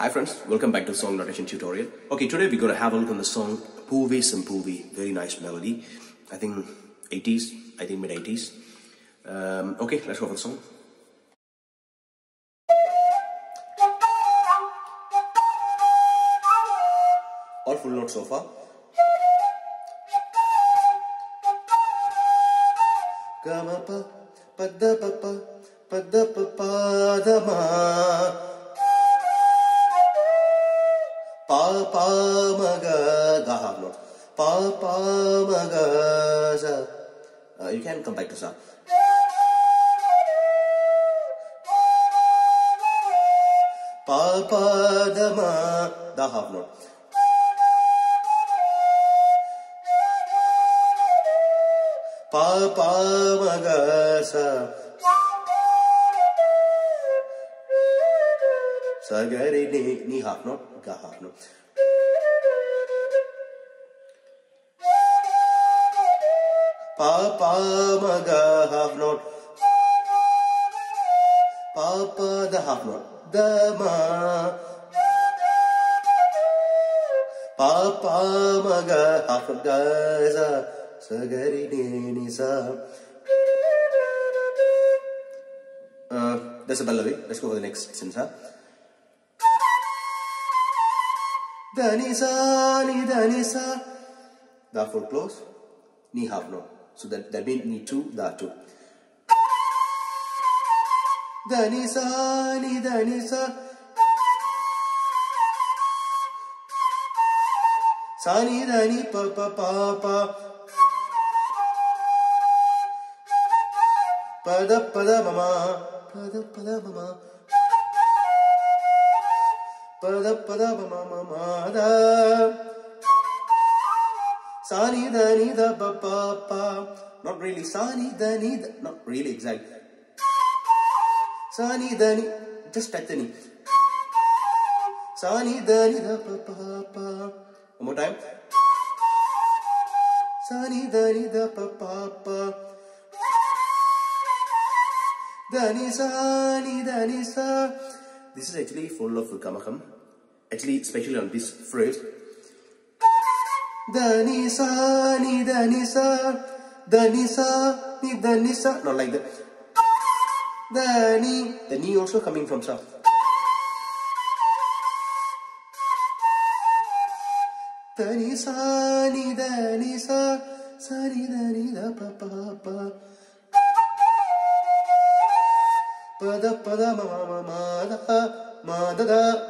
Hi friends, welcome back to Song Notation Tutorial. Okay, today we're going to have a look on the song Poove Sempoove. Very nice melody. I think 80s, I think mid 80s. Um, okay, let's go for the song. All full notes so far. Gama pa, pa da pa pa, ma ga ga half note. Pa pa ma ga sa. Uh, you can come back to sa. Pa pa da ma da half note. Pa pa ma ga sa. Sa ga re ni ni half note ga half note. Pa pa ma ga half note. Pa pa the half note. Da ma. Pa pa ma ga half note ga sa. Sa ga re ni ni sa. Uh, that's a Pallavi. Let's go for the next stanza. Dani sa ni dani sa. The full close. Ni half note. So that that means ni two, da two. Dani sa ni dani sa. Ni dani pa pa pa pa. Pada pada mama. Pada pada mama. Pada pada mama mama da. Sani da ni da pa pa pa. Not really. Da ni da. Not really exact. Da ni. Just touch the. Sani da ni da pa pa pa. One more time. Da ni da pa pa pa. Da ni ni sa. This is actually full of kamakam. Actually, especially on this phrase. Da ni sa ni da ni sa. Da ni sa ni da ni sa. Not like that. Da ni. The ni also coming from sa. Da ni sa ni da ni sa. Sa ni da pa pa pa. Pa da pa da ma ma ma ma da ma da da.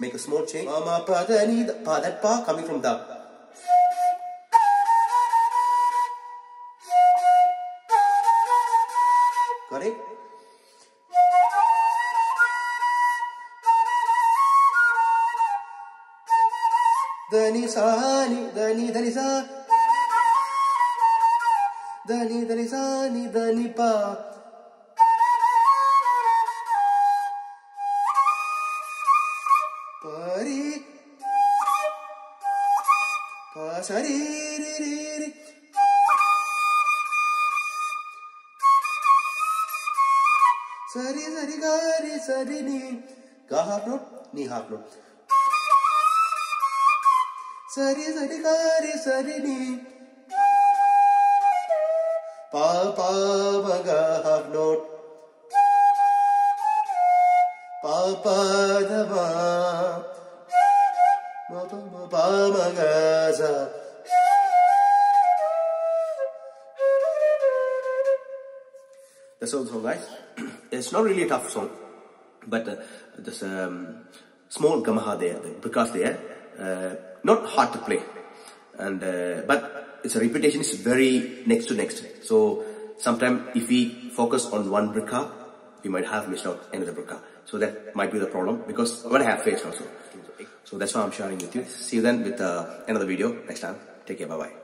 make a small change. Mama Pada Nida Pa, that Pa coming from. Got it? Dani sa ni dani dani sa dani dani sa ni dani pa Pa sari ri ri ri Sari sari ga ri sari ni Ga half note ni half note Sari sari ga ri sari That's all the song guys. It's not really a tough song, but uh, there's um, small gamaha there, the brikas there, uh, not hard to play, and uh, but its repetition is very next to next. So sometimes if we focus on one brika, we might have missed out another brika. So that might be the problem because what I have faced also. So that's why I'm sharing with you. See you then with uh, another video next time. Take care. Bye bye.